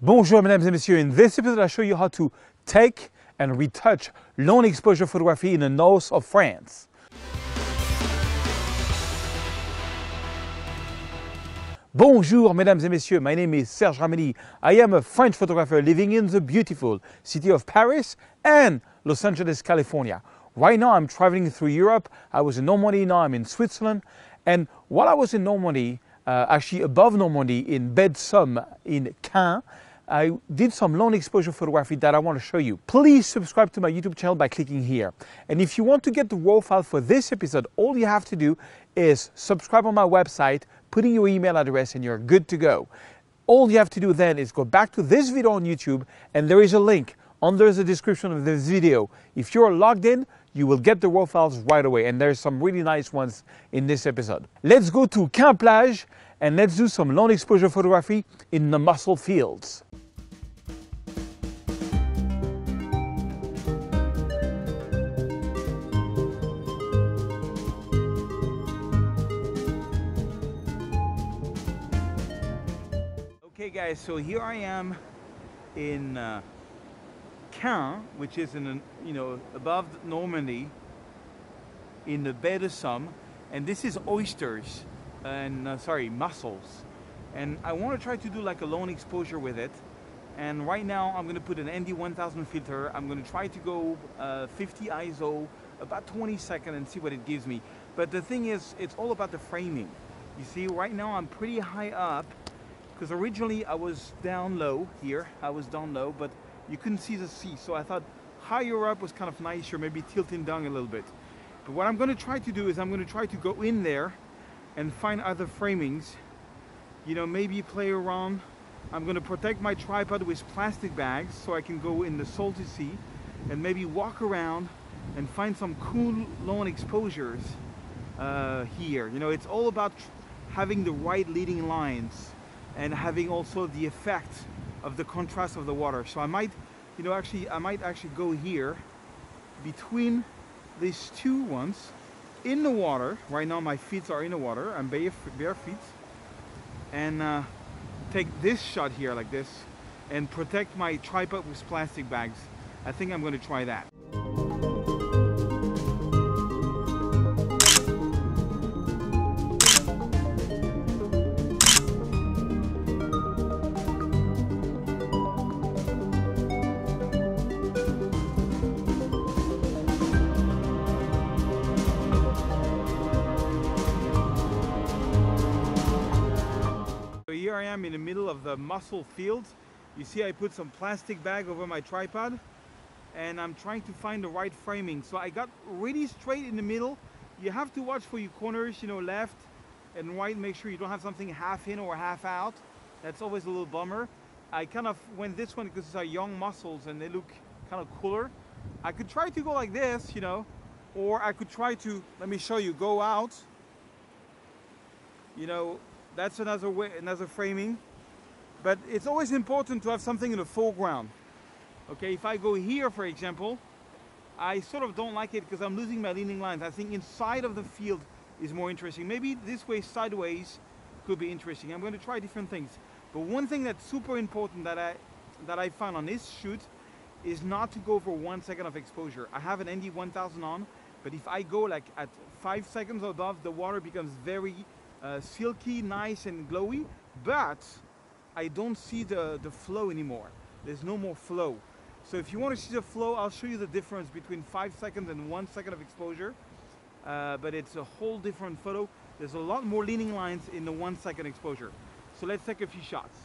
Bonjour, mesdames et messieurs. In this episode, I'll show you how to take and retouch long exposure photography in the north of France. Bonjour, mesdames et messieurs. My name is Serge Ramelli. I am a French photographer living in the beautiful city of Paris and Los Angeles, California. Right now, I'm traveling through Europe. I was in Normandy, now I'm in Switzerland. And while I was in Normandy, uh, actually above Normandy in Somme in Quend, I did some long exposure photography that I want to show you. Please subscribe to my YouTube channel by clicking here. And if you want to get the raw file for this episode, all you have to do is subscribe on my website, put in your email address, and you're good to go. All you have to do then is go back to this video on YouTube, and there is a link under the description of this video. If you're logged in, you will get the raw files right away, and there's some really nice ones in this episode. Let's go to Quend Plage, and let's do some long exposure photography in the mussel fields. Okay guys, so here I am in uh, Quend, which is in, you know, above Normandy in the Baie de Somme, and this is oysters and uh, sorry, mussels. And I want to try to do like a long exposure with it. And right now I'm going to put an ND1000 filter. I'm going to try to go uh, 50 ISO, about 20 seconds and see what it gives me. But the thing is, it's all about the framing. You see, right now I'm pretty high up because originally I was down low here. I was down low, but you couldn't see the sea. So I thought higher up was kind of nicer, maybe tilting down a little bit. But what I'm going to try to do is I'm going to try to go in there and find other framings. You know, maybe play around. I'm going to protect my tripod with plastic bags so I can go in the salty sea and maybe walk around and find some cool long exposures uh, here. You know, it's all about having the right leading lines and having also the effect of the contrast of the water. So I might, you know, actually, I might actually go here between these two ones in the water. Right now my feet are in the water. I'm bare, bare feet. And uh, take this shot here like this and protect my tripod with plastic bags. I think I'm going to try that. The mussel field. You see I put some plastic bag over my tripod and I'm trying to find the right framing. So I got really straight in the middle. You have to watch for your corners, you know, left and right. Make sure you don't have something half in or half out. That's always a little bummer. I kind of went this one because these are young mussels and they look kind of cooler. I could try to go like this, you know, or I could try to, let me show you, go out, you know, that's another way, another framing. But it's always important to have something in the foreground. Okay, if I go here, for example, I sort of don't like it because I'm losing my leading lines. I think inside of the field is more interesting. Maybe this way sideways could be interesting. I'm going to try different things. But one thing that's super important that I that I found on this shoot is not to go for one second of exposure. I have an ND1000 on, but if I go like at five seconds above, the water becomes very uh, silky, nice and glowy, but I don't see the, the flow anymore. There's no more flow. So if you want to see the flow, I'll show you the difference between five seconds and one second of exposure. Uh, but it's a whole different photo. There's a lot more leading lines in the one second exposure. So let's take a few shots.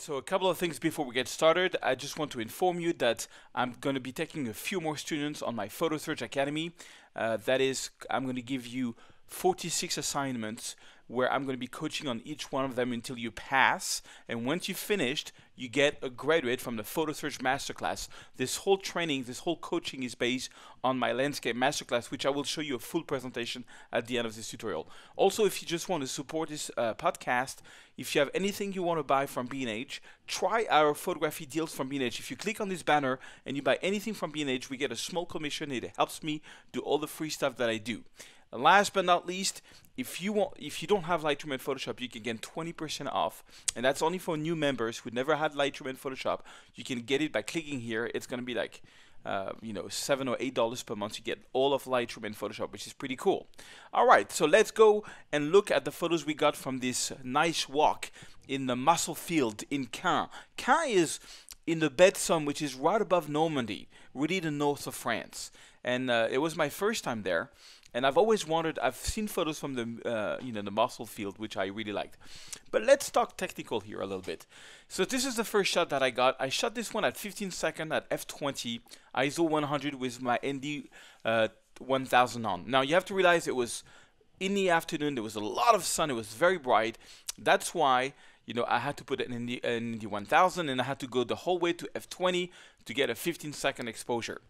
Right, so a couple of things before we get started. I just want to inform you that I'm going to be taking a few more students on my Photo Serge Academy. Uh, that is, I'm going to give you 46 assignments where I'm going to be coaching on each one of them until you pass. And once you've finished, you get a graduate from the Photo Serge Masterclass. This whole training, this whole coaching is based on my Landscape Masterclass, which I will show you a full presentation at the end of this tutorial. Also, if you just want to support this uh, podcast, if you have anything you want to buy from B&H, try our photography deals from B&H. If you click on this banner and you buy anything from B&H, we get a small commission. It helps me do all the free stuff that I do. Last but not least, if you want, if you don't have Lightroom and Photoshop, you can get 20% off, and that's only for new members who never had Lightroom and Photoshop. You can get it by clicking here. It's gonna be like, uh, you know, seven or eight dollars per month. You get all of Lightroom and Photoshop, which is pretty cool. All right, so let's go and look at the photos we got from this nice walk in the Mussel Field in Quend. Quend is in the Baie de Somme, which is right above Normandy, really the north of France, and uh, it was my first time there and I've always wondered. I've seen photos from the uh, you know the mussel field, which I really liked. But let's talk technical here a little bit. So this is the first shot that I got. I shot this one at 15 second at f20 ISO 100 with my ND uh, 1000 on. Now you have to realize it was in the afternoon. There was a lot of sun. It was very bright. That's why you know I had to put it in the, in the 1000 and I had to go the whole way to f20 to get a 15 second exposure.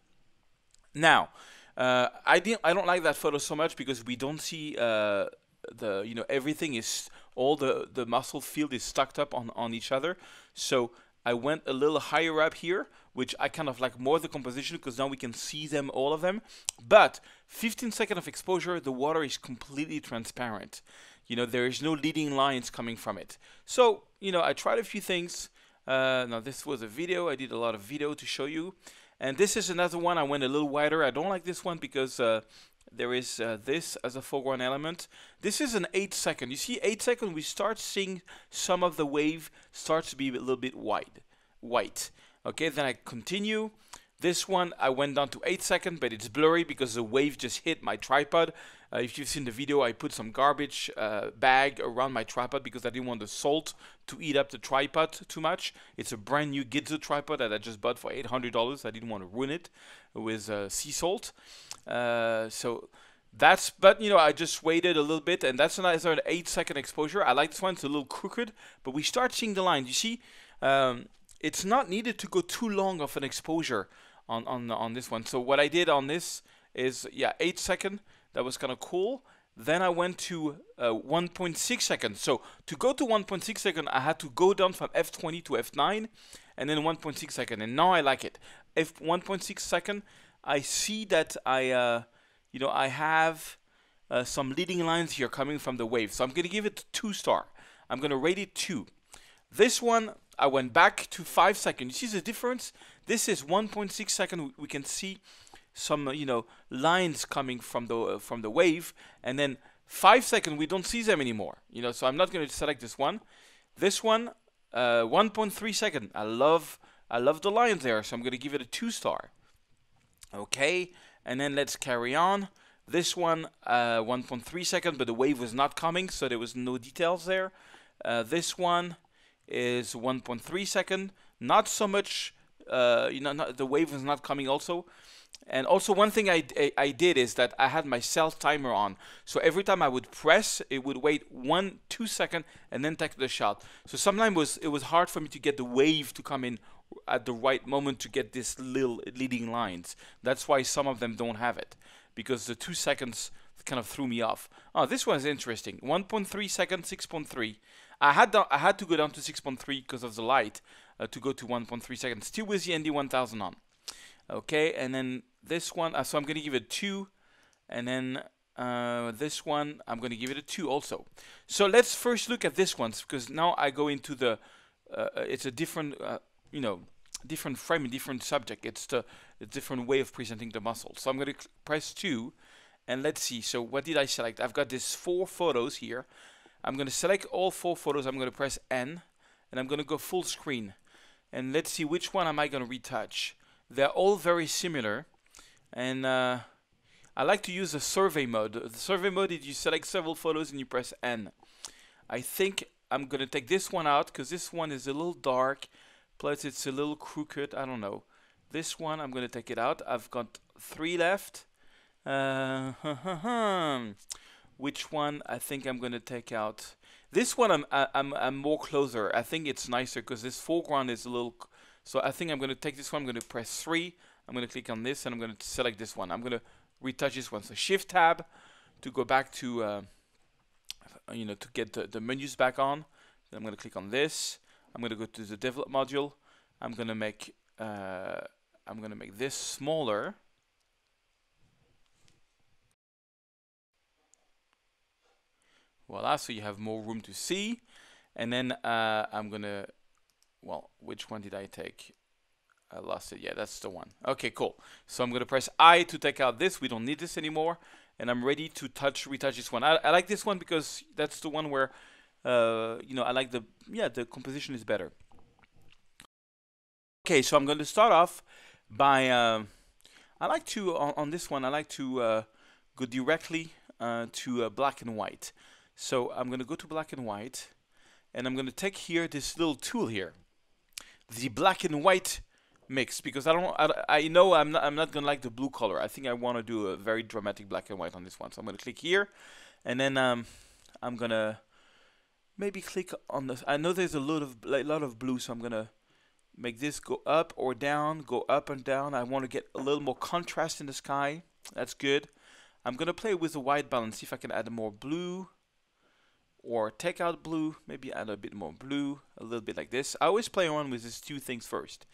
Now uh, I didn't. I don't like that photo so much because we don't see uh, the you know everything is all the the mussel field is stacked up on on each other. So I went a little higher up here, which I kind of like more the composition because now we can see them all of them. But 15 second of exposure, the water is completely transparent. You know there is no leading lines coming from it. So you know I tried a few things. Uh, now this was a video. I did a lot of video to show you. And this is another one I went a little wider. I don't like this one because uh, there is uh, this as a foreground element. This is an 8 second. You see 8 second we start seeing some of the wave starts to be a little bit wide, white. Okay, then I continue. This one I went down to 8 second but it's blurry because the wave just hit my tripod. Uh, if you've seen the video, I put some garbage uh, bag around my tripod because I didn't want the salt to eat up the tripod too much. It's a brand new Gitzo tripod that I just bought for $800. I didn't want to ruin it with uh, sea salt. Uh, so that's, but you know, I just waited a little bit and that's another 8 second exposure. I like this one, it's a little crooked, but we start seeing the lines. You see, um, it's not needed to go too long of an exposure on, on, on this one. So what I did on this is, yeah, 8 second that was kind of cool. Then I went to uh, 1.6 seconds. So to go to 1.6 second, I had to go down from f20 to f9, and then 1.6 second. And now I like it. F 1.6 second, I see that I, uh, you know, I have uh, some leading lines here coming from the wave. So I'm going to give it two star. I'm going to rate it two. This one, I went back to five seconds. You see the difference? This is 1.6 second. We can see some you know lines coming from the uh, from the wave and then five seconds we don't see them anymore you know so I'm not going to select this one. This one uh, 1.3 second. I love I love the lines there so I'm going to give it a two star. Okay and then let's carry on. This one uh, 1.3 second but the wave was not coming so there was no details there. Uh, this one is 1.3 second. Not so much uh, you know not, the wave was not coming also and also one thing I, I, I, did is that I had my self timer on. So every time I would press, it would wait one, two second and then take the shot. So sometimes it was, it was hard for me to get the wave to come in at the right moment to get this little leading lines. That's why some of them don't have it. Because the two seconds kind of threw me off. Oh, this one's interesting. 1.3 second, 6.3. I had I had to go down to 6.3 because of the light uh, to go to 1.3 seconds. Still with the ND 1000 on. Okay, and then this one, uh, so I'm going to give it 2, and then uh, this one, I'm going to give it a 2 also. So let's first look at this one, because now I go into the, uh, uh it's a different, uh, you know, different frame, different subject. It's the a different way of presenting the mussel. So I'm going to press 2, and let's see. So what did I select? I've got these four photos here. I'm going to select all four photos. I'm going to press N, and I'm going to go full screen. And let's see which one am I going to retouch. They're all very similar. And uh, I like to use a survey mode. The survey mode is you select several photos and you press N. I think I'm going to take this one out because this one is a little dark. Plus it's a little crooked. I don't know. This one, I'm going to take it out. I've got three left. Uh, which one I think I'm going to take out. This one I'm, I'm, I'm more closer. I think it's nicer because this foreground is a little... So I think I'm going to take this one. I'm going to press 3. I'm going to click on this and I'm going to select this one. I'm going to retouch this one. So Shift Tab to go back to, uh, you know, to get the, the menus back on. Then I'm going to click on this. I'm going to go to the develop module. I'm going to make uh, I'm going to make this smaller. Voila, so you have more room to see. And then uh, I'm going to, well, which one did I take? I lost it. Yeah, that's the one. Okay, cool. So I'm going to press I to take out this. We don't need this anymore. And I'm ready to touch, retouch this one. I, I like this one because that's the one where, uh, you know, I like the, yeah, the composition is better. Okay, so I'm going to start off by, uh, I like to, on, on, this one, I like to uh, go directly uh, to uh, black and white. So I'm going to go to black and white, and I'm going to take here this little tool here, the black and white mix, because I don't, I, I know I'm not, I'm not to like the blue color. I think I want to do a very dramatic black and white on this one. So I'm to click here, and then um, I'm to maybe click on this. I know there's a lot of, a lot of blue, so I'm to make this go up or down, go up and down. I want to get a little more contrast in the sky. That's good. I'm to play with the white balance, see if I can add more blue or take out blue, maybe add a bit more blue, a little bit like this. I always play around with these two things first.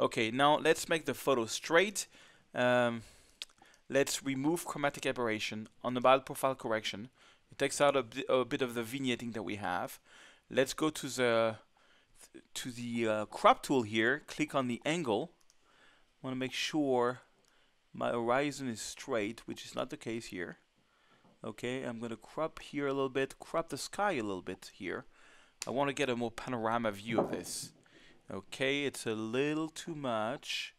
Okay, now let's make the photo straight. Um, let's remove chromatic aberration on the mobile profile correction. It takes out a, a bit of the vignetting that we have. Let's go to the to the uh, crop tool here, click on the angle. I want to make sure my horizon is straight, which is not the case here. Okay, I'm going to crop here a little bit, crop the sky a little bit here. I want to get a more panorama view of this. Okay, it's a little too much.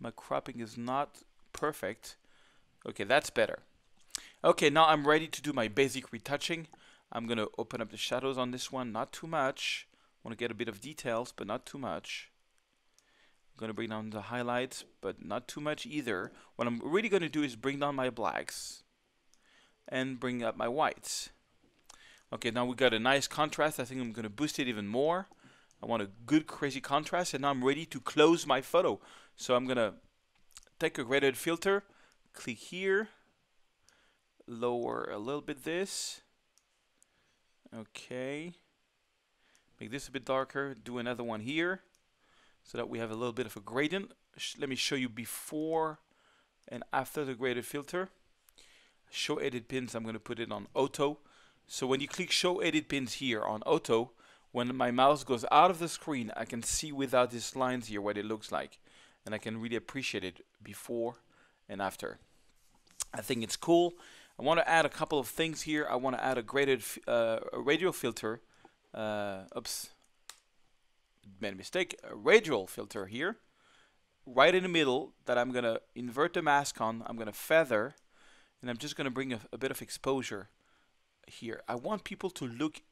My cropping is not perfect. Okay, that's better. Okay, now I'm ready to do my basic retouching. I'm going to open up the shadows on this one, not too much want to get a bit of details, but not too much. I'm going to bring down the highlights, but not too much either. What I'm really going to do is bring down my blacks and bring up my whites. Okay, now we got a nice contrast. I think I'm going to boost it even more. I want a good crazy contrast and now I'm ready to close my photo. So I'm to take a gradient filter, click here, lower a little bit this. Okay. Make this a bit darker. Do another one here so that we have a little bit of a gradient. Sh let me show you before and after the gradient filter. Show edit pins, I'm to put it on auto. So when you click show edit pins here on auto, when my mouse goes out of the screen, I can see without these lines here what it looks like. And I can really appreciate it before and after. I think it's cool. I want to add a couple of things here. I want to add a graded uh, a radial filter uh, oops, made a mistake, a radial filter here, right in the middle that I'm going to invert the mask on, I'm going to feather, and I'm just going to bring a, a bit of exposure here. I want people to look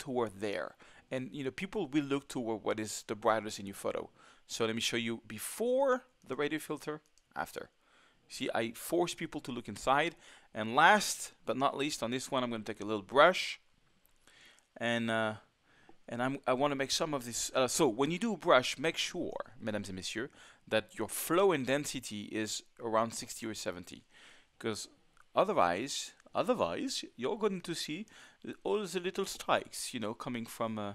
toward there. And you know, people will look toward what is the brightest in your photo. So let me show you before the radial filter, after. See, I force people to look inside. And last but not least, on this one, I'm going to take a little brush and uh, and I'm, I want to make some of this. Uh, so when you do brush, make sure, mesdames et messieurs, that your flow and density is around 60 or 70, because otherwise, otherwise you're going to see all the little strikes, you know, coming from uh,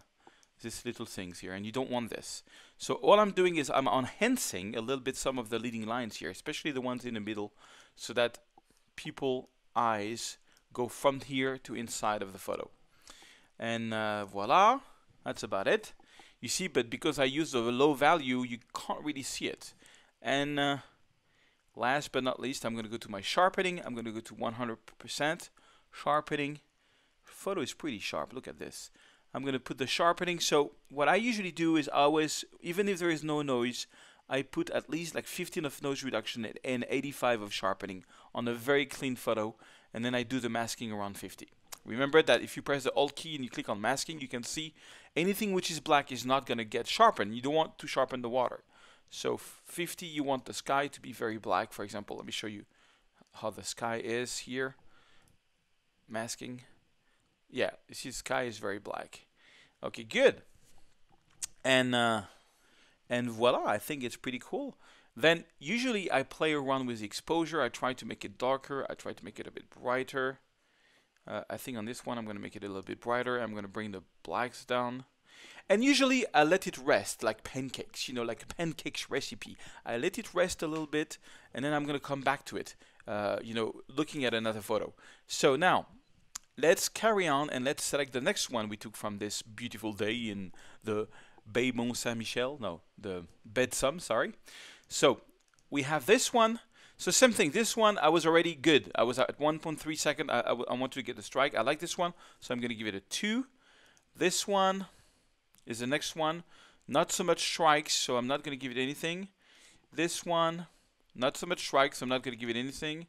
these little things here, and you don't want this. So all I'm doing is I'm enhancing a little bit some of the leading lines here, especially the ones in the middle, so that people eyes go from here to inside of the photo. And uh, voila that's about it. You see but because I use a low value you can't really see it. And uh, last but not least I'm going to go to my sharpening. I'm going to go to 100% sharpening photo is pretty sharp look at this I'm going to put the sharpening so what I usually do is always even if there is no noise I put at least like 15 of noise reduction and 85 of sharpening on a very clean photo and then I do the masking around 50 Remember that if you press the Alt key and you click on masking, you can see anything which is black is not going to get sharpened. You don't want to sharpen the water. So 50, you want the sky to be very black. For example, let me show you how the sky is here. masking. Yeah, the sky is very black. Okay, good. And uh, and voila, I think it's pretty cool. Then usually I play around with the exposure. I try to make it darker. I try to make it a bit brighter. Uh, I think on this one I'm going to make it a little bit brighter. I'm going to bring the blacks down. And usually I let it rest like pancakes, you know, like a pancakes recipe. I let it rest a little bit and then I'm going to come back to it, uh, you know, looking at another photo. So now let's carry on and let's select the next one we took from this beautiful day in the Baie Mont Saint Michel. No, the de sorry. So we have this one. So same thing. This one I was already good. I was at 1.3 second. I, I, I want to get the strike. I like this one, so I'm going to give it a two. This one is the next one. Not so much strikes, so I'm not going to give it anything. This one, not so much strikes, so I'm not going to give it anything.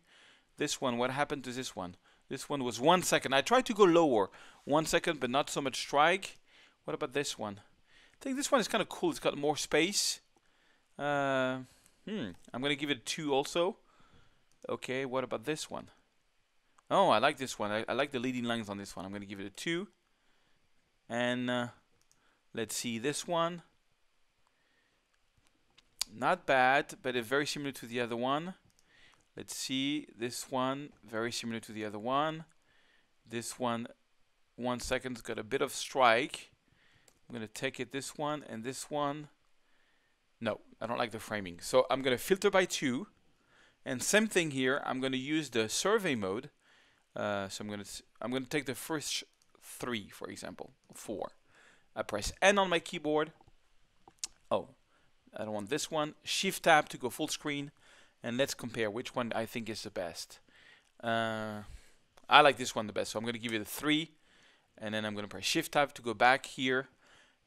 This one, what happened to this one? This one was one second. I tried to go lower, one second, but not so much strike. What about this one? I think this one is kind of cool. It's got more space. Uh, hmm, I'm going to give it a 2 also. Okay, what about this one? Oh, I like this one. I, I like the leading lines on this one. I'm going to give it a 2. And uh, let's see this one. Not bad, but it's very similar to the other one. Let's see this one, very similar to the other one. This one, one second's got a bit of strike. I'm going to take it this one and this one. No, I don't like the framing. So I'm going to filter by two. And same thing here. I'm going to use the survey mode. Uh, so I'm to I'm going to take the first three, for example, four. I press N on my keyboard. Oh, I don't want this one. Shift tab to go full screen. And let's compare which one I think is the best. Uh, I like this one the best. So I'm going to give it a three. And then I'm going to press Shift tab to go back here.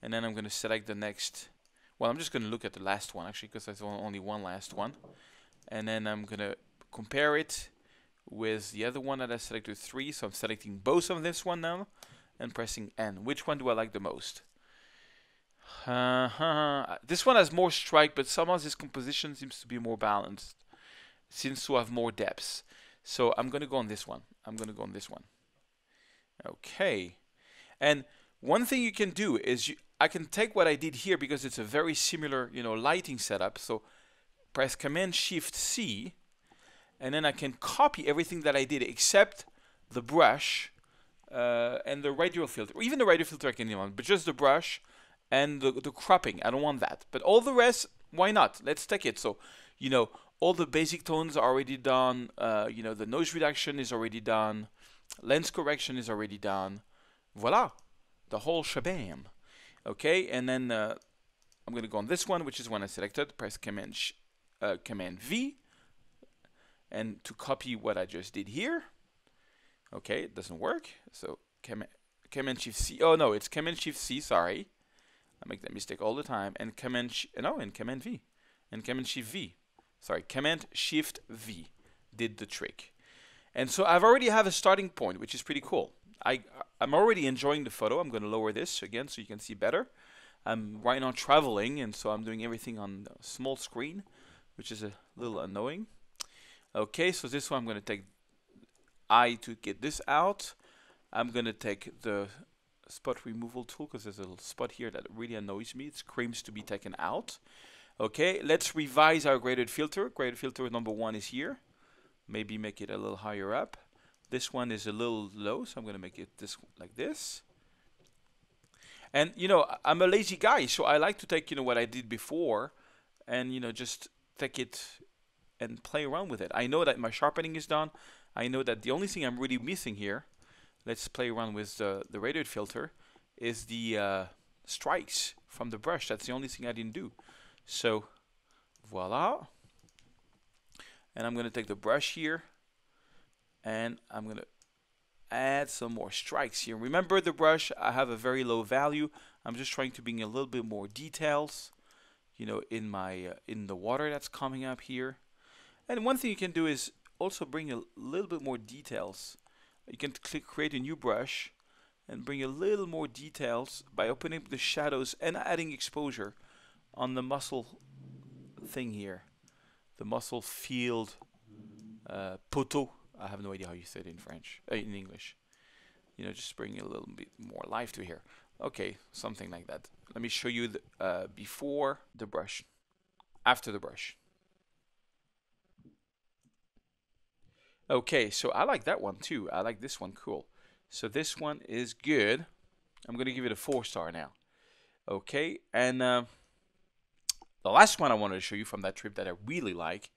And then I'm going to select the next well, I'm just going to look at the last one actually because there's only one last one. And then I'm going to compare it with the other one that I selected 3. So I'm selecting both of this one now and pressing N. Which one do I like the most? Uh, this one has more strike, but somehow this composition seems to be more balanced. Seems to have more depths. So I'm going to go on this one. I'm going to go on this one. Okay. And one thing you can do is you, I can take what I did here because it's a very similar, you know, lighting setup. So press Command Shift C, and then I can copy everything that I did except the brush uh, and the radial filter. Even the radial filter I can leave on, but just the brush and the, the cropping. I don't want that. But all the rest, why not? Let's take it. So, you know, all the basic tones are already done. Uh, you know, the noise reduction is already done. Lens correction is already done. Voila, the whole shabam. Okay, and then uh, I'm going to go on this one, which is one I selected. Press Command uh, Command V, and to copy what I just did here. Okay, it doesn't work. So Command Command Shift C. Oh no, it's Command Shift C. Sorry, I make that mistake all the time. And Command Sh no, and Command V, and Command Shift V. Sorry, Command Shift V did the trick. And so I've already have a starting point, which is pretty cool. I I'm already enjoying the photo. I'm going to lower this again so you can see better. I'm right now traveling, and so I'm doing everything on a small screen, which is a little annoying. Okay, so this one I'm going to take I to get this out. I'm going to take the spot removal tool because there's a little spot here that really annoys me. It screams to be taken out. Okay, let's revise our graded filter. Graded filter number one is here. Maybe make it a little higher up. This one is a little low, so I'm going to make it this like this. And, you know, I'm a lazy guy, so I like to take, you know, what I did before and, you know, just take it and play around with it. I know that my sharpening is done. I know that the only thing I'm really missing here, let's play around with the, the radiate filter, is the uh, strikes from the brush. That's the only thing I didn't do. So, voila. And I'm going to take the brush here and I'm gonna add some more strikes here remember the brush I have a very low value I'm just trying to bring a little bit more details you know in my uh, in the water that's coming up here and one thing you can do is also bring a little bit more details you can click create a new brush and bring a little more details by opening up the shadows and adding exposure on the mussel thing here the mussel field uh, poteau I have no idea how you say it in French, uh, in English. You know, just bring a little bit more life to here. Okay, something like that. Let me show you the, uh, before the brush, after the brush. Okay, so I like that one too. I like this one, cool. So this one is good. I'm going to give it a four star now. Okay, and uh, the last one I wanted to show you from that trip that I really like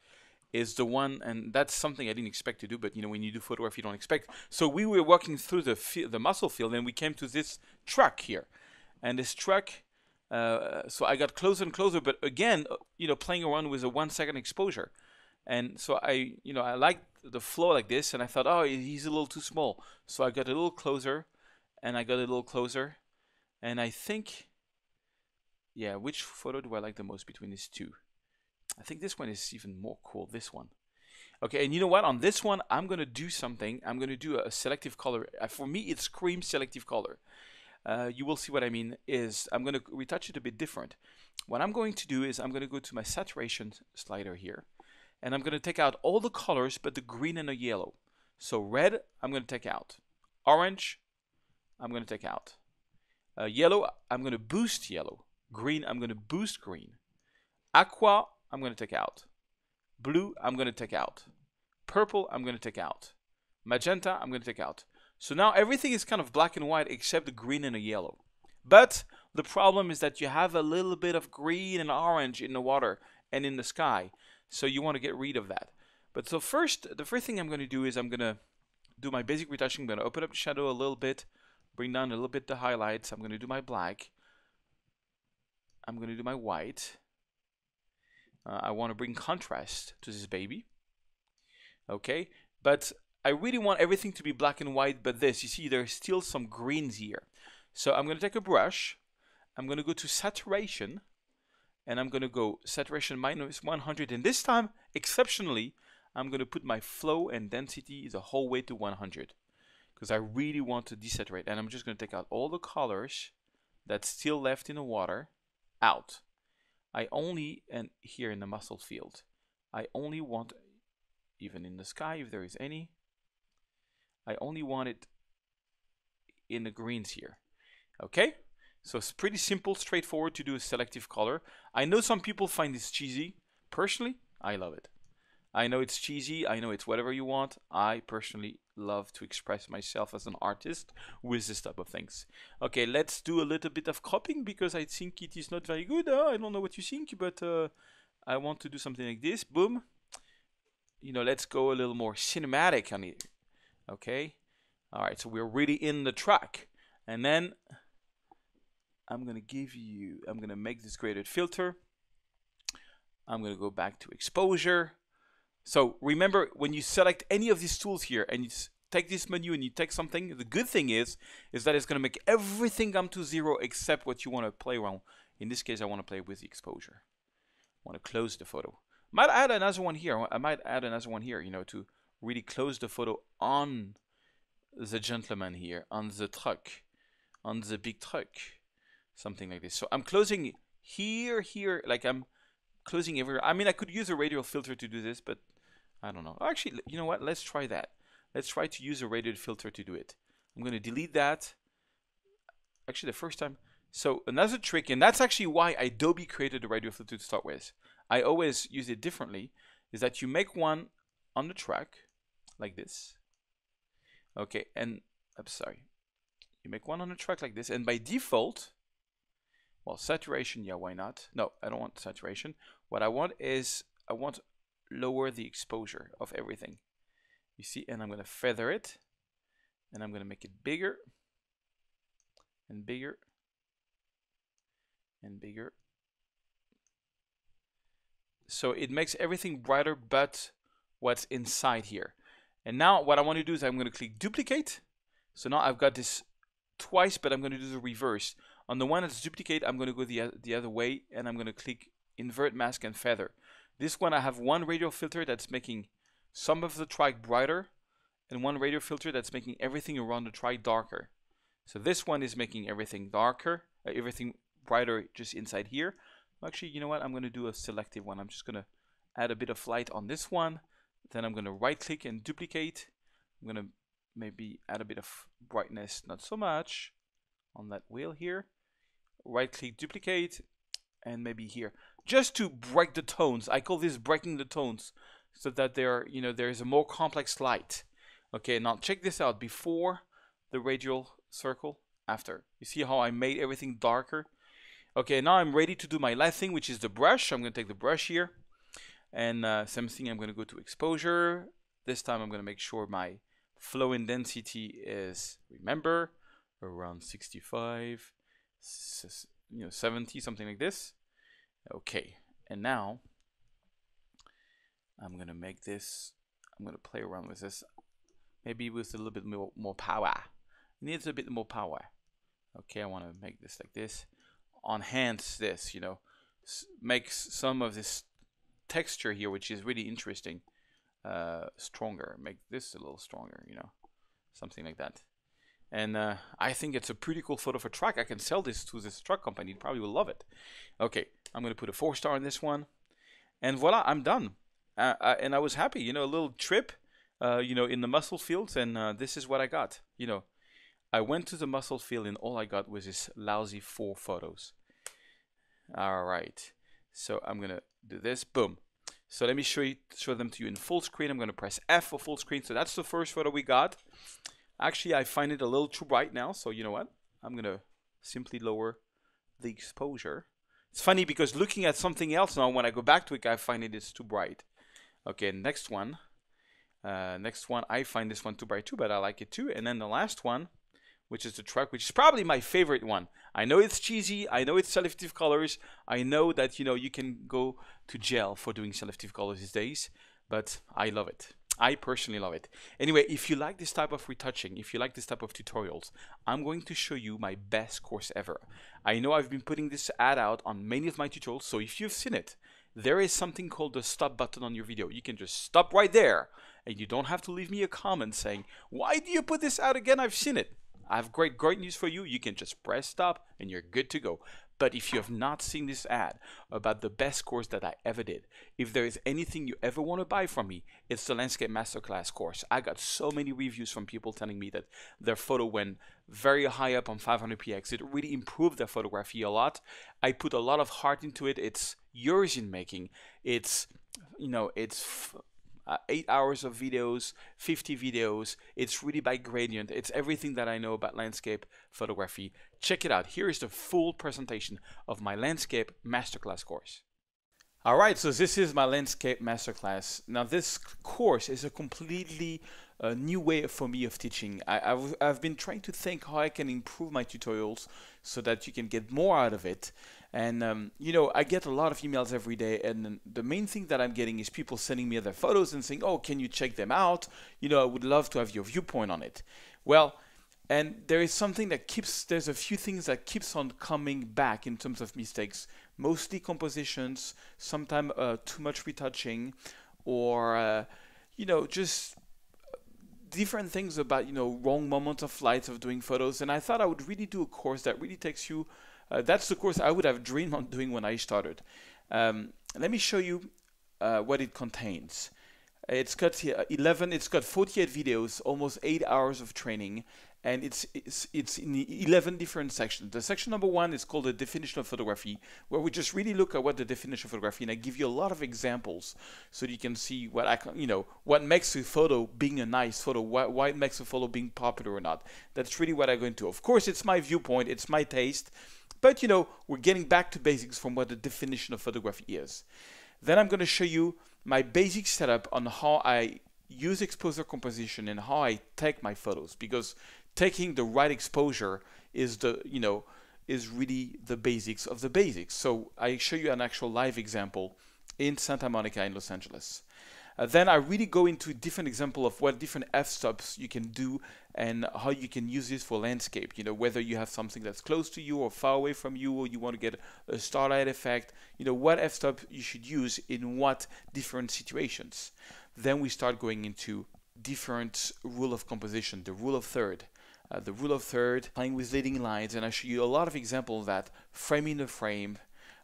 is the one, and that's something I didn't expect to do, but you know, when you do photography, you don't expect. So we were walking through the the mussel field, and we came to this truck here, and this truck. Uh, so I got closer and closer, but again, uh, you know, playing around with a one second exposure, and so I, you know, I liked the flow like this, and I thought, oh, he's a little too small, so I got a little closer, and I got a little closer, and I think, yeah, which photo do I like the most between these two? I think this one is even more cool, this one. Okay, and you know what? On this one, I'm to do something. I'm to do a selective color. Uh, for me, it screams selective color. Uh, you will see what I mean is I'm going to retouch it a bit different. What I'm going to do is I'm going to go to my saturation slider here. And I'm going to take out all the colors but the green and the yellow. So red, I'm going to take out. Orange, I'm going to take out. Uh, yellow, I'm going to boost yellow. Green, I'm going to boost green. Aqua, I'm going to take out. Blue, I'm going to take out. Purple, I'm going to take out. Magenta, I'm going to take out. So now everything is kind of black and white except the green and the yellow. But the problem is that you have a little bit of green and orange in the water and in the sky. So you want to get rid of that. But so first, the first thing I'm going to do is I'm going to do my basic retouching. I'm going to open up the shadow a little bit, bring down a little bit the highlights. I'm going to do my black. I'm going to do my white. Uh, I want to bring contrast to this baby. Okay, but I really want everything to be black and white, but this, you see, there's still some greens here. So I'm going to take a brush. I'm going to go to saturation and I'm going to go saturation minus 100 and this time exceptionally I'm going to put my flow and density the whole way to 100 because I really want to desaturate and I'm just going to take out all the colors that's still left in the water out. I only and here in the mussel field I only want even in the sky if there is any I only want it in the greens here okay so it's pretty simple, straightforward to do a selective color. I know some people find this cheesy. Personally, I love it. I know it's cheesy. I know it's whatever you want. I personally love to express myself as an artist with this type of things. Okay, let's do a little bit of cropping because I think it is not very good. Huh? I don't know what you think, but uh, I want to do something like this. Boom. You know, let's go a little more cinematic on it. Okay. All right, so we're really in the track. And then I'm going to give you, I'm going to make this graded filter. I'm going to go back to exposure. So remember, when you select any of these tools here and you take this menu and you take something, the good thing is, is that it's going to make everything come to zero except what you want to play around. In this case, I want to play with the exposure. I want to close the photo. Might add another one here. I might add another one here, you know, to really close the photo on the gentleman here, on the truck, on the big truck something like this. So I'm closing here, here, like I'm closing everywhere. I mean, I could use a radial filter to do this, but I don't know. Actually, you know what? Let's try that. Let's try to use a radial filter to do it. I'm going to delete that. Actually, the first time. So another trick, and that's actually why Adobe created the radial filter to start with. I always use it differently, is that you make one on the track, like this. Okay, and I'm sorry. You make one on the track like this, and by default, well, saturation, yeah, why not? No, I don't want saturation. What I want is, I want lower the exposure of everything. You see, and I'm going to feather it, and I'm going to make it bigger, and bigger, and bigger. So it makes everything brighter, but what's inside here. And now what I want to do is I'm going to click duplicate. So now I've got this twice, but I'm going to do the reverse. On the one that's duplicate, I'm going to go the, the other way and I'm going to click invert mask and feather. This one I have one radial filter that's making some of the track brighter and one radial filter that's making everything around the track darker. So this one is making everything darker, uh, everything brighter just inside here. Actually, you know what? I'm going to do a selective one. I'm just going to add a bit of light on this one. Then I'm going to right click and duplicate. I'm gonna maybe add a bit of brightness, not so much, on that wheel here. Right click, duplicate, and maybe here, just to break the tones. I call this breaking the tones, so that there, you know, there is a more complex light. Okay, now check this out. Before the radial circle, after. You see how I made everything darker? Okay, now I'm ready to do my last thing, which is the brush. I'm going to take the brush here. And uh, same thing, I'm going to go to exposure. This time I'm going to make sure my flow intensity is, remember, around 65, you know, 70, something like this. Okay, and now I'm to make this, I'm to play around with this, maybe with a little bit more, more power. Needs a bit more power. Okay, I want to make this like this enhance this, you know, makes some of this texture here, which is really interesting, uh, stronger. Make this a little stronger, you know, something like that. And uh, I think it's a pretty cool photo for truck. I can sell this to this truck company. Probably will love it. Okay, I'm going to put a four star on this one. And voila, I'm done. Uh, uh, and I was happy, you know, a little trip, uh, you know, in the mussel fields. And uh, this is what I got, you know. I went to the mussel field and all I got was this lousy four photos. All right, so I'm gonna do this, boom. So let me show you, show them to you in full screen. I'm gonna press F for full screen. So that's the first photo we got. Actually, I find it a little too bright now. So you know what? I'm gonna simply lower the exposure. It's funny because looking at something else now, when I go back to it, I find it is too bright. Okay, next one. Uh, next one, I find this one too bright too, but I like it too. And then the last one, which is the truck, which is probably my favorite one. I know it's cheesy. I know it's selective colors. I know that you know you can go to jail for doing selective colors these days, but I love it. I personally love it. Anyway, if you like this type of retouching, if you like this type of tutorials, I'm going to show you my best course ever. I know I've been putting this ad out on many of my tutorials, so if you've seen it, there is something called the stop button on your video. You can just stop right there, and you don't have to leave me a comment saying, why do you put this out again? I've seen it. I have great, great news for you. You can just press stop and you're good to go. But if you have not seen this ad about the best course that I ever did, if there is anything you ever want to buy from me, it's the Landscape Masterclass course. I got so many reviews from people telling me that their photo went very high up on 500px. It really improved their photography a lot. I put a lot of heart into it. It's yours in making. It's, you know, it's uh, eight hours of videos, 50 videos. It's really by gradient. It's everything that I know about landscape photography. Check it out. Here is the full presentation of my landscape masterclass course. All right, so this is my landscape masterclass. Now this course is a completely uh, new way for me of teaching. I, have I've been trying to think how I can improve my tutorials so that you can get more out of it. And um, you know, I get a lot of emails every day, and the main thing that I'm getting is people sending me their photos and saying, "Oh, can you check them out? You know, I would love to have your viewpoint on it." Well, and there is something that keeps there's a few things that keeps on coming back in terms of mistakes mostly compositions sometimes uh, too much retouching or uh, you know just different things about you know wrong moments of light of doing photos and i thought i would really do a course that really takes you uh, that's the course i would have dreamed on doing when i started um, let me show you uh, what it contains it's got 11 it's got 48 videos almost 8 hours of training and it's, it's, it's in 11 different sections. The section number one is called the definition of photography, where we just really look at what the definition of photography, and I give you a lot of examples so you can see what I, can, you know, what makes a photo being a nice photo, why, why it makes a photo being popular or not. That's really what I go into. Of course, it's my viewpoint, it's my taste, but you know, we're getting back to basics from what the definition of photography is. Then I'm going to show you my basic setup on how I use exposure composition and how I take my photos because taking the right exposure is the you know is really the basics of the basics. So I show you an actual live example in Santa Monica in Los Angeles. Uh, then I really go into different example of what different f-stops you can do and how you can use this for landscape. You know, whether you have something that's close to you or far away from you, or you want to get a starlight effect. You know, what f-stop you should use in what different situations. Then we start going into different rule of composition, the rule of third, uh, the rule of third, playing with leading lines, and I show you a lot of examples of that, framing the frame,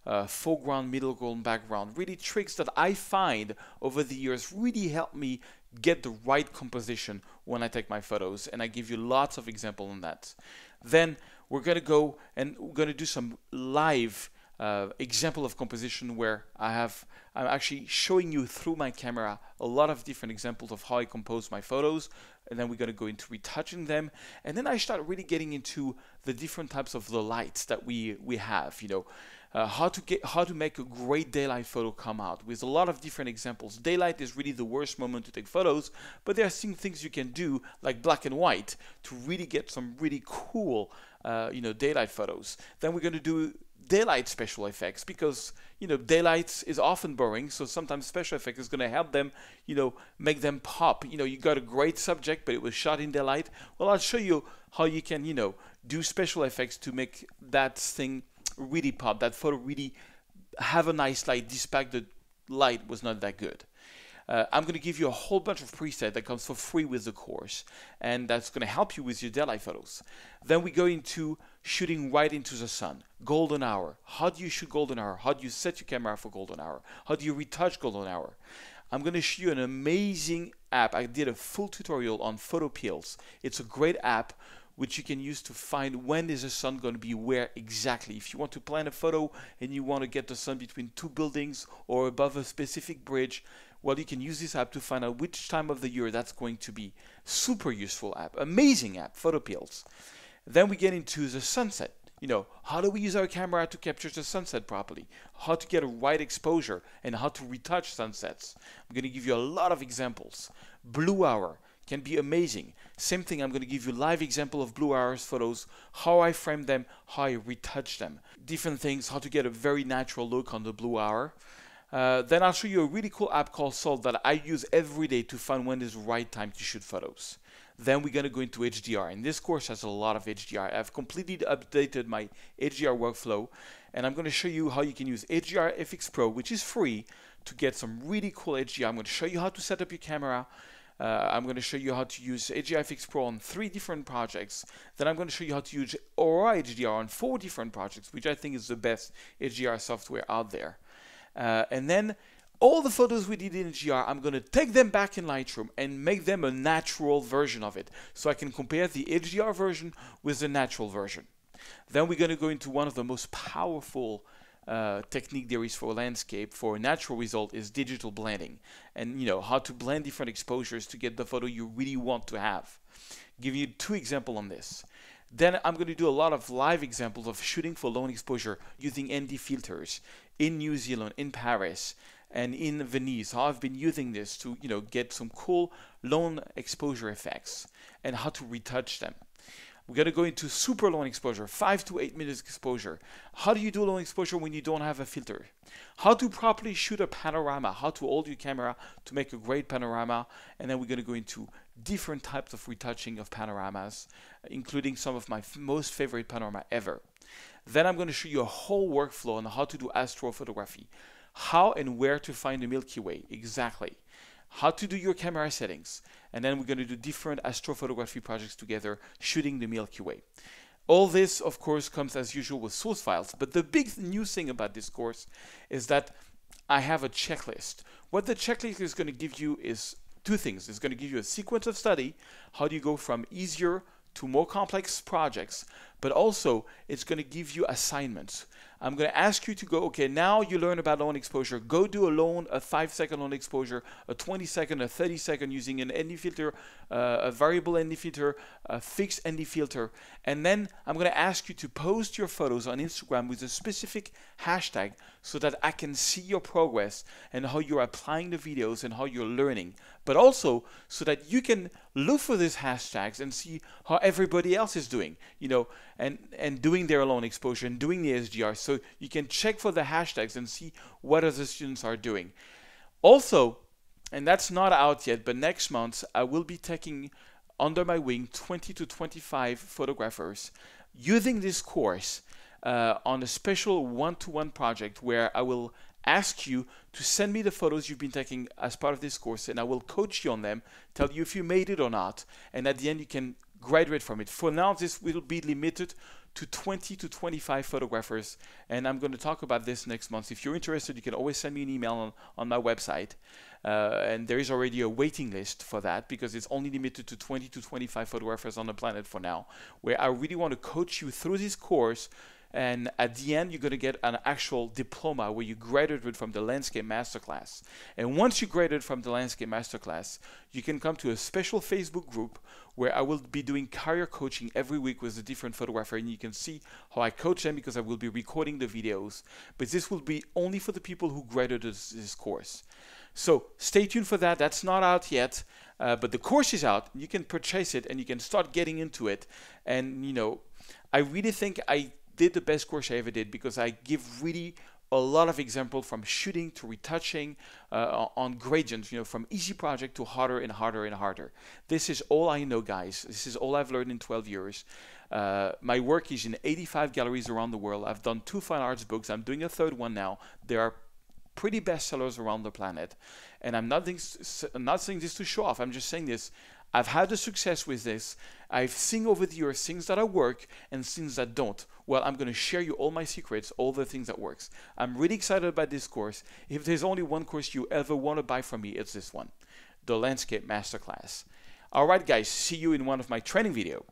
uh, foreground, middle ground, background, really tricks that I find over the years really help me get the right composition when I take my photos, and I give you lots of example on that. Then we're gonna go and we're gonna do some live uh, example of composition where I have I'm actually showing you through my camera a lot of different examples of how I compose my photos and then we're going to go into retouching them and then I start really getting into the different types of the lights that we we have you know uh, how to get how to make a great daylight photo come out with a lot of different examples. Daylight is really the worst moment to take photos but there are some things you can do like black and white to really get some really cool uh, you know daylight photos. Then we're going to do daylight special effects because you know daylight is often boring so sometimes special effects is going to help them you know make them pop. You know you got a great subject but it was shot in daylight. Well i'll show you how you can you know do special effects to make that thing really pop that photo really have a nice light despite the light was not that good uh, I'm going to give you a whole bunch of preset that comes for free with the course, and that's going to help you with your daylight photos. Then we go into shooting right into the sun. Golden hour. How do you shoot golden hour? How do you set your camera for golden hour? How do you retouch golden hour? I'm going to show you an amazing app. I did a full tutorial on PhotoPills. It's a great app which you can use to find when is the sun going to be where exactly. If you want to plan a photo and you want to get the sun between two buildings or above a specific bridge, well, you can use this app to find out which time of the year that's going to be. Super useful app, amazing app, PhotoPills. Then we get into the sunset. You know, how do we use our camera to capture the sunset properly? How to get a right exposure and how to retouch sunsets. I'm going to give you a lot of examples. Blue hour can be amazing. Same thing, I'm going to give you live example of blue hours photos, how I frame them, how I retouch them. Different things, how to get a very natural look on the blue hour. Uh, then I'll show you a really cool app called Salt that I use every day to find when is the right time to shoot photos. Then we're going to go into HDR. And this course has a lot of HDR. I've completely updated my HDR workflow. And I'm going to show you how you can use HDR Efex Pro, which is free, to get some really cool HDR. I'm going to show you how to set up your camera. Uh, I'm going to show you how to use HDR Efex Pro on three different projects. Then I'm going to show you how to use Aurora HDR on four different projects, which I think is the best HDR software out there. Uh, and then all the photos we did in HDR, I'm going to take them back in Lightroom and make them a natural version of it. So I can compare the HDR version with the natural version. Then we're going to go into one of the most powerful uh, technique there is for landscape for natural result is digital blending and you know how to blend different exposures to get the photo you really want to have give you two examples on this then I'm going to do a lot of live examples of shooting for long exposure using ND filters in New Zealand, in Paris, and in Venice. How I've been using this to, you know, get some cool long exposure effects and how to retouch them. We're going to go into super long exposure, five to eight minutes exposure. How do you do long exposure when you don't have a filter? How to properly shoot a panorama, how to hold your camera to make a great panorama. And then we're going to go into different types of retouching of panoramas, including some of my most favorite panorama ever. Then I'm going to show you a whole workflow on how to do astrophotography, how and where to find the Milky Way exactly, how to do your camera settings, and then we're going to do different astrophotography projects together shooting the Milky Way. All this, of course, comes as usual with source files, but the big new thing about this course is that I have a checklist. What the checklist is going to give you is two things. It's going to give you a sequence of study. How do you go from easier to more complex projects, but also it's going to give you assignments. I'm going to ask you to go, okay, now you learn about long exposure. Go do a long, a 5 second long exposure, a 20 second, a 30 second using an ND filter, uh, a variable ND filter, a fixed ND filter. And then I'm going to ask you to post your photos on Instagram with a specific hashtag so that I can see your progress and how you're applying the videos and how you're learning. But also so that you can look for these hashtags and see how everybody else is doing, you know, and, and doing their long exposure and doing the HDR. So you can check for the hashtags and see what other students are doing. Also, and that's not out yet, but next month I will be taking under my wing 20 to 25 photographers using this course uh, on a special one-to-one project where I will ask you to send me the photos you've been taking as part of this course and I will coach you on them, tell you if you made it or not, and at the end you can graduate from it. For now, this will be limited to 20 to 25 photographers. And I'm going to talk about this next month. If you're interested, you can always send me an email on, on my website. Uh, and there is already a waiting list for that because it's only limited to 20 to 25 photographers on the planet for now. Where I really want to coach you through this course and at the end you're going to get an actual diploma where you graduated from the landscape masterclass. And once you graduate from the landscape masterclass you can come to a special facebook group where i will be doing career coaching every week with a different photographer and you can see how i coach them because i will be recording the videos. But this will be only for the people who graduated this, this course. So stay tuned for that. That's not out yet uh, but the course is out. You can purchase it and you can start getting into it. And you know i really think i did the best course I ever did because I give really a lot of example from shooting to retouching uh, on gradients, you know, from easy project to harder and harder and harder. This is all I know, guys. This is all I've learned in 12 years. Uh, my work is in 85 galleries around the world. I've done two fine arts books. I'm doing a third one now. There are pretty bestsellers around the planet. And I'm not, I'm not saying this to show off. I'm just saying this. I've had the success with this. I've seen over the years things that I work and things that don't. Well, I'm going to share you all my secrets, all the things that works. I'm really excited about this course. If there's only one course you ever want to buy from me, it's this one, the Landscape Masterclass. All right, guys, see you in one of my training video.